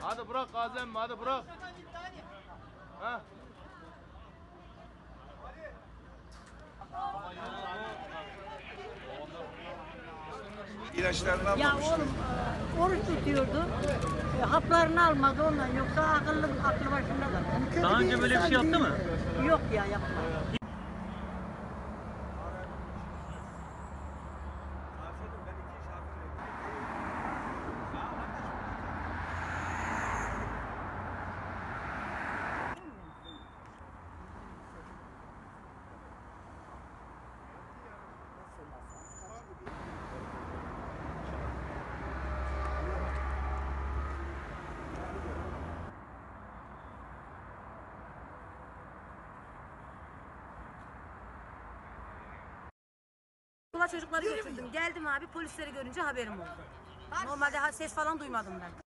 Hadi bırak Gazi emmi hadi bırak. Ha? İlaçlarını Ya oğlum e, oruç tutuyordu. E, haplarını almadı ondan yoksa akıllı aklı başında da. Daha önce böyle bir şey yaptı mı? Yok ya yapmadı. Çocukları götürdüm. Geldim abi polisleri görünce haberim oldu. Normalde ses falan duymadım ben.